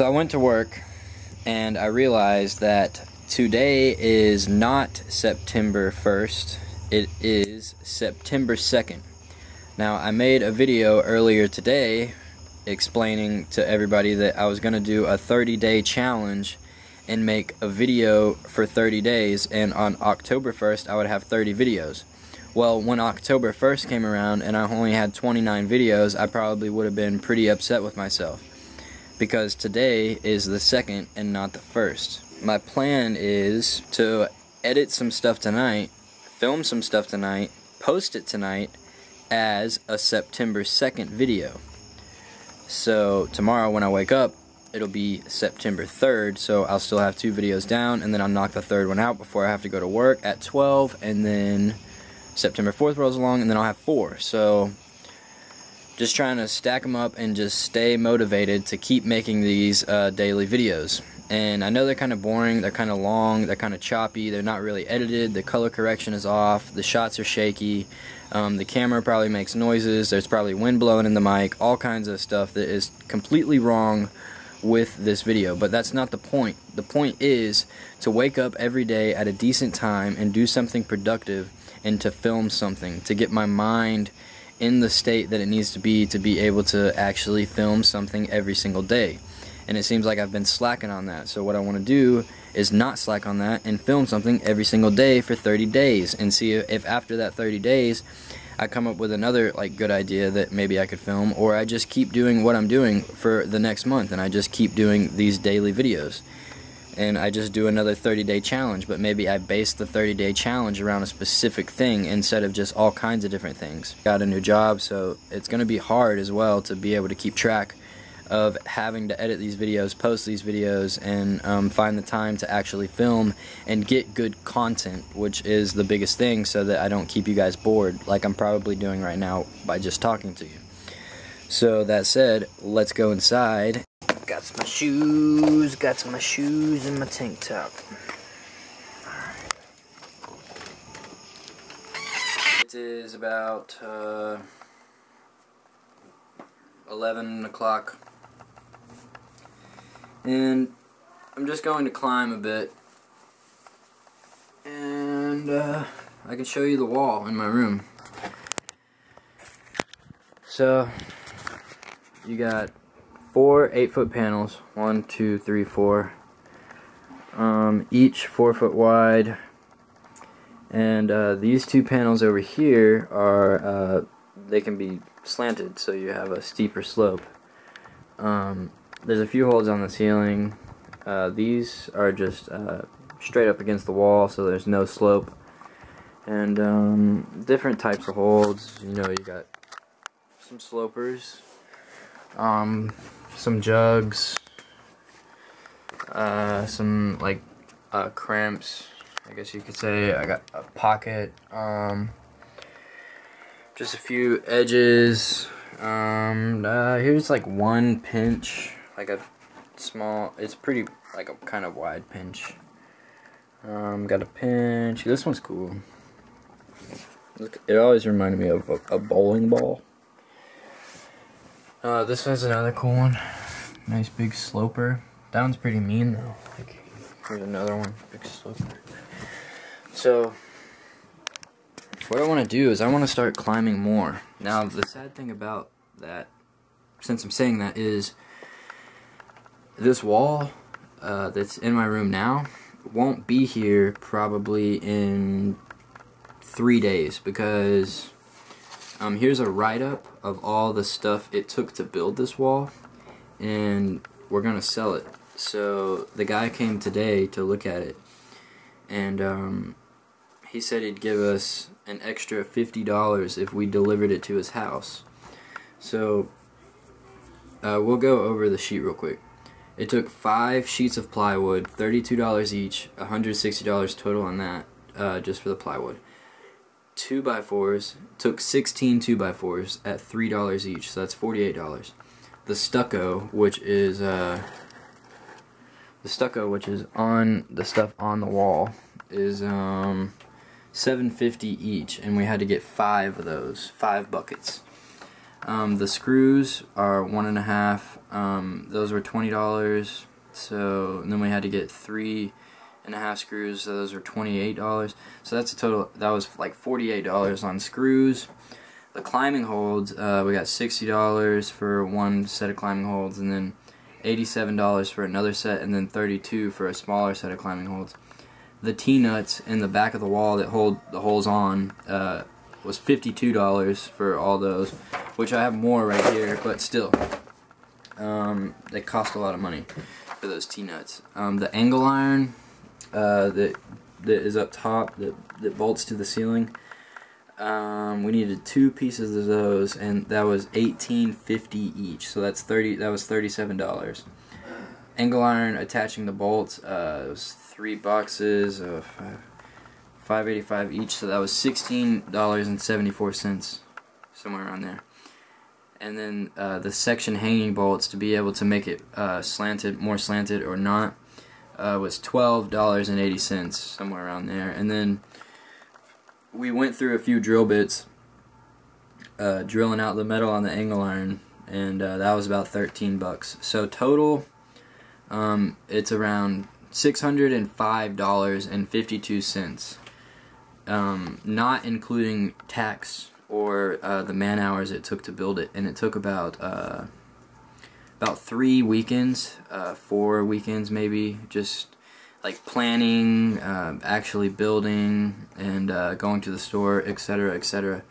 So I went to work and I realized that today is not September 1st, it is September 2nd. Now, I made a video earlier today explaining to everybody that I was going to do a 30 day challenge and make a video for 30 days, and on October 1st, I would have 30 videos. Well, when October 1st came around and I only had 29 videos, I probably would have been pretty upset with myself because today is the second and not the first. My plan is to edit some stuff tonight, film some stuff tonight, post it tonight as a September 2nd video. So tomorrow when I wake up, it'll be September 3rd, so I'll still have two videos down, and then I'll knock the third one out before I have to go to work at 12, and then September 4th rolls along, and then I'll have four. So just trying to stack them up and just stay motivated to keep making these uh, daily videos. And I know they're kind of boring, they're kind of long, they're kind of choppy, they're not really edited, the color correction is off, the shots are shaky, um, the camera probably makes noises, there's probably wind blowing in the mic, all kinds of stuff that is completely wrong with this video. But that's not the point. The point is to wake up every day at a decent time and do something productive and to film something, to get my mind in the state that it needs to be to be able to actually film something every single day. And it seems like I've been slacking on that. So what I want to do is not slack on that and film something every single day for 30 days and see if after that 30 days I come up with another like good idea that maybe I could film or I just keep doing what I'm doing for the next month and I just keep doing these daily videos and I just do another 30 day challenge, but maybe I base the 30 day challenge around a specific thing instead of just all kinds of different things. Got a new job, so it's going to be hard as well to be able to keep track of having to edit these videos, post these videos, and um, find the time to actually film and get good content, which is the biggest thing so that I don't keep you guys bored like I'm probably doing right now by just talking to you. So that said, let's go inside Got some shoes, got some shoes and my tank top. It is about uh, 11 o'clock and I'm just going to climb a bit and uh, I can show you the wall in my room. So you got four eight foot panels. One two three four. Um, each four foot wide. And uh, these two panels over here are uh, they can be slanted so you have a steeper slope. Um, there's a few holes on the ceiling. Uh, these are just uh, straight up against the wall so there's no slope. And um, different types of holds you know you got some slopers. Um, some jugs, uh, some like uh, crimps, I guess you could say. I got a pocket, um, just a few edges. Um, uh, here's like one pinch, like a small, it's pretty, like a kind of wide pinch. Um, got a pinch. This one's cool. It always reminded me of a, a bowling ball. Uh, this one's another cool one. Nice big sloper. That one's pretty mean though. Like, here's another one, big sloper. So, what I want to do is I want to start climbing more. Now, the sad thing about that, since I'm saying that, is this wall uh, that's in my room now won't be here probably in three days because um, here's a write-up of all the stuff it took to build this wall, and we're gonna sell it. So the guy came today to look at it, and um, he said he'd give us an extra $50 if we delivered it to his house. So uh, we'll go over the sheet real quick. It took five sheets of plywood, $32 each, $160 total on that, uh, just for the plywood. 2 by 4s took 16 2 by 4s at $3 each, so that's $48. The stucco, which is uh, the stucco, which is on the stuff on the wall, is um, 750 each, and we had to get five of those, five buckets. Um, the screws are one and a half. Um, those were twenty dollars. So then we had to get three and a half screws. So those are twenty-eight dollars. So that's a total. That was like forty-eight dollars on screws. The climbing holds, uh, we got sixty dollars for one set of climbing holds, and then eighty-seven dollars for another set, and then thirty-two for a smaller set of climbing holds. The T-nuts in the back of the wall that hold the holes on uh, was $52 for all those, which I have more right here, but still, um, they cost a lot of money for those T-nuts. Um, the angle iron uh, that that is up top that that bolts to the ceiling. Um, we needed two pieces of those, and that was eighteen fifty each. So that's thirty. That was thirty-seven dollars. Angle iron attaching the bolts. Uh, was three boxes of. Uh, 585 each, so that was $16.74, somewhere around there. And then uh, the section hanging bolts to be able to make it uh, slanted, more slanted or not, uh, was $12.80, somewhere around there. And then we went through a few drill bits, uh, drilling out the metal on the angle iron, and uh, that was about 13 bucks. So total, um, it's around $605.52 um, not including tax or uh, the man hours it took to build it, and it took about uh, about three weekends, uh, four weekends maybe, just like planning, uh, actually building, and uh, going to the store, etc., etc.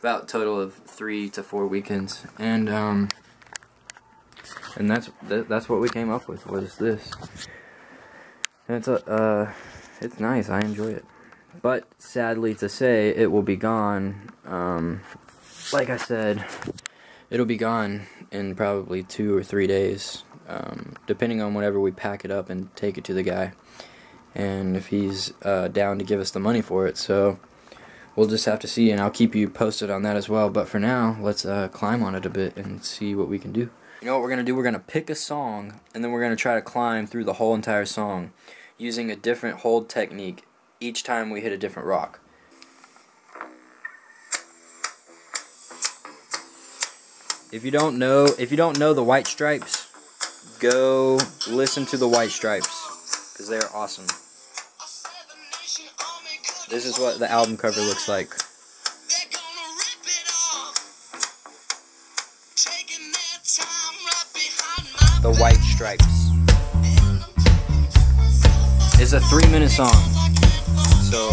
About total of three to four weekends, and um, and that's that, that's what we came up with was this. And it's a uh, it's nice. I enjoy it but sadly to say, it will be gone. Um, like I said, it'll be gone in probably two or three days, um, depending on whenever we pack it up and take it to the guy, and if he's uh, down to give us the money for it. So we'll just have to see, and I'll keep you posted on that as well. But for now, let's uh, climb on it a bit and see what we can do. You know what we're gonna do? We're gonna pick a song, and then we're gonna try to climb through the whole entire song using a different hold technique each time we hit a different rock. If you don't know, if you don't know the White Stripes, go listen to the White Stripes because they're awesome. This is what the album cover looks like. The White Stripes. It's a three minute song. So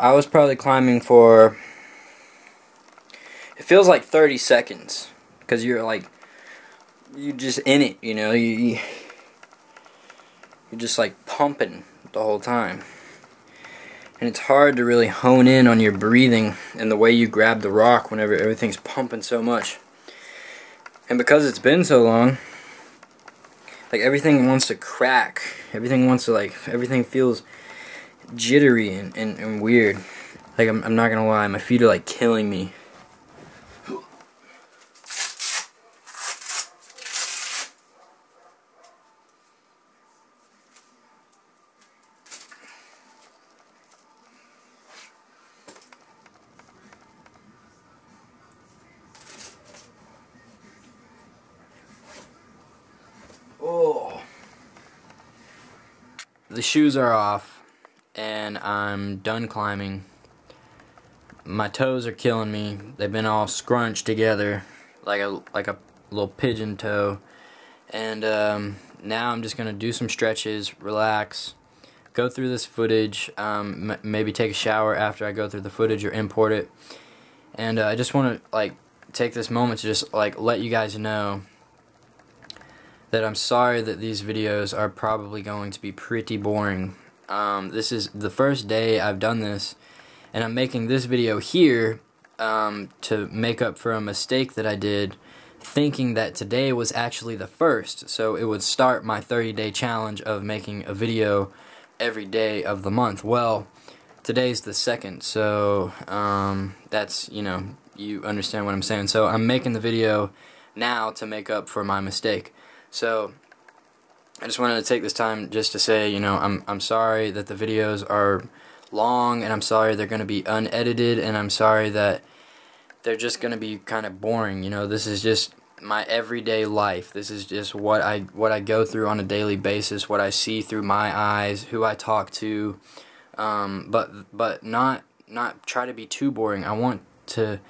I was probably climbing for. It feels like 30 seconds. Because you're like. You're just in it, you know? You, you're just like pumping the whole time. And it's hard to really hone in on your breathing and the way you grab the rock whenever everything's pumping so much. And because it's been so long, like everything wants to crack. Everything wants to like everything feels jittery and, and, and weird. Like, I'm, I'm not gonna lie, my feet are like killing me. Oh. the shoes are off and I'm done climbing. My toes are killing me. They've been all scrunched together like a like a little pigeon toe. And um, now I'm just gonna do some stretches, relax, go through this footage, um, maybe take a shower after I go through the footage or import it. And uh, I just want to like take this moment to just like let you guys know that I'm sorry that these videos are probably going to be pretty boring. Um, this is the first day I've done this, and I'm making this video here um, to make up for a mistake that I did thinking that today was actually the first, so it would start my 30 day challenge of making a video every day of the month. Well, today's the second, so um, that's, you know, you understand what I'm saying. So I'm making the video now to make up for my mistake. So I just wanted to take this time just to say, you know, I'm I'm sorry that the videos are long and I'm sorry they're going to be unedited and I'm sorry that they're just going to be kind of boring, you know. This is just my everyday life. This is just what I what I go through on a daily basis, what I see through my eyes, who I talk to. Um, but but not not try to be too boring. I want to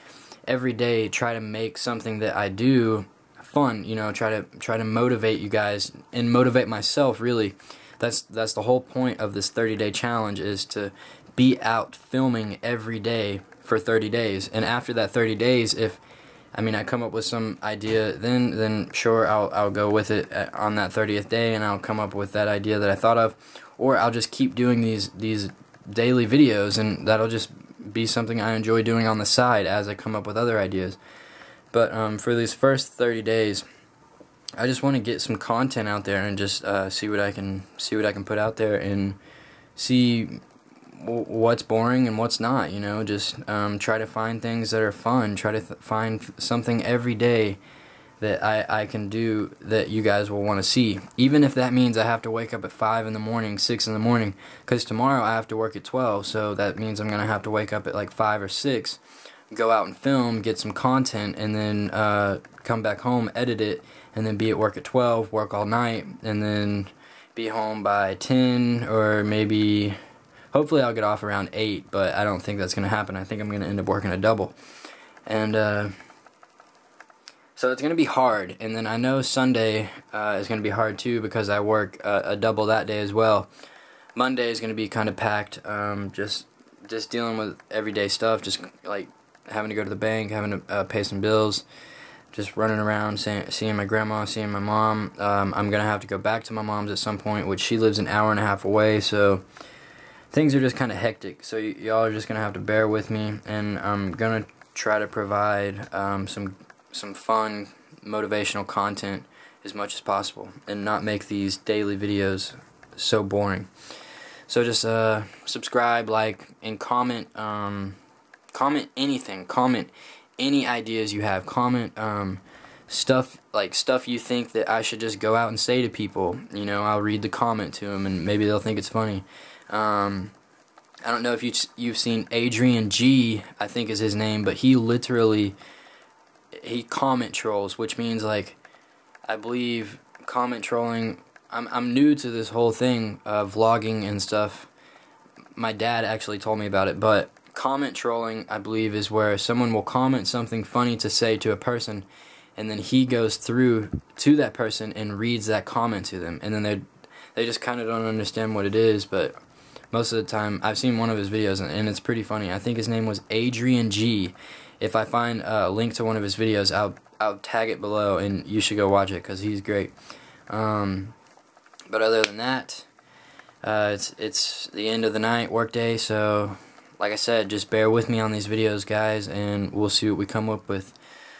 every day try to make something that I do fun. You know, try to try to motivate you guys and motivate myself. Really, that's that's the whole point of this 30 day challenge is to be out filming every day for 30 days. And after that 30 days, if I mean I come up with some idea, then then sure I'll I'll go with it uh, on that 30th day, and I'll come up with that idea that I thought of, or I'll just keep doing these these daily videos, and that'll just be something I enjoy doing on the side as I come up with other ideas. But um, for these first 30 days, I just want to get some content out there and just uh, see what I can see what I can put out there and see what's boring and what's not. You know, just um, try to find things that are fun. Try to find something every day that I, I can do that you guys will want to see. Even if that means I have to wake up at 5 in the morning, 6 in the morning, because tomorrow I have to work at 12, so that means I'm going to have to wake up at like 5 or 6, go out and film, get some content, and then uh, come back home, edit it, and then be at work at 12, work all night, and then be home by 10 or maybe. Hopefully, I'll get off around 8, but I don't think that's going to happen. I think I'm going to end up working a double. And, uh, so it's going to be hard. And then I know Sunday uh, is going to be hard too because I work uh, a double that day as well. Monday is going to be kind of packed. Um, just just dealing with everyday stuff. Just like having to go to the bank, having to uh, pay some bills. Just running around, seeing, seeing my grandma, seeing my mom. Um, I'm going to have to go back to my mom's at some point, which she lives an hour and a half away. So things are just kind of hectic. So y'all are just going to have to bear with me. And I'm going to try to provide um, some some fun motivational content as much as possible and not make these daily videos so boring. So just uh, subscribe, like, and comment. Um, comment anything. Comment any ideas you have. Comment um, stuff like stuff you think that I should just go out and say to people. You know, I'll read the comment to them, and maybe they'll think it's funny. Um, I don't know if you you've seen Adrian G. I think is his name, but he literally he comment trolls, which means like I believe comment trolling. I'm I'm new to this whole thing of vlogging and stuff. My dad actually told me about it, but comment trolling I believe is where someone will comment something funny to say to a person and then he goes through to that person and reads that comment to them and then they they just kind of don't understand what it is, but most of the time I've seen one of his videos and, it's pretty funny. I think his name was Adrian G if I find a link to one of his videos, I'll I'll tag it below, and you should go watch it because he's great. Um, but other than that, uh, it's it's the end of the night, workday. So, like I said, just bear with me on these videos, guys, and we'll see what we come up with.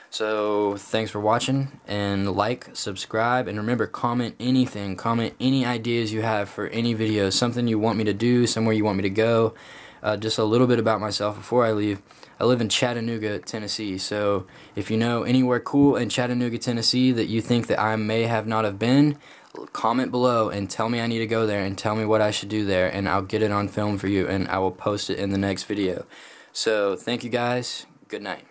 So, thanks for watching, and like, subscribe, and remember, comment anything. Comment any ideas you have for any videos, something you want me to do, somewhere you want me to go. Uh, just a little bit about myself before I leave. I live in Chattanooga, Tennessee. So if you know anywhere cool in Chattanooga, Tennessee that you think that I may have not have been, comment below and tell me I need to go there and tell me what I should do there and I'll get it on film for you and I will post it in the next video. So thank you guys. Good night.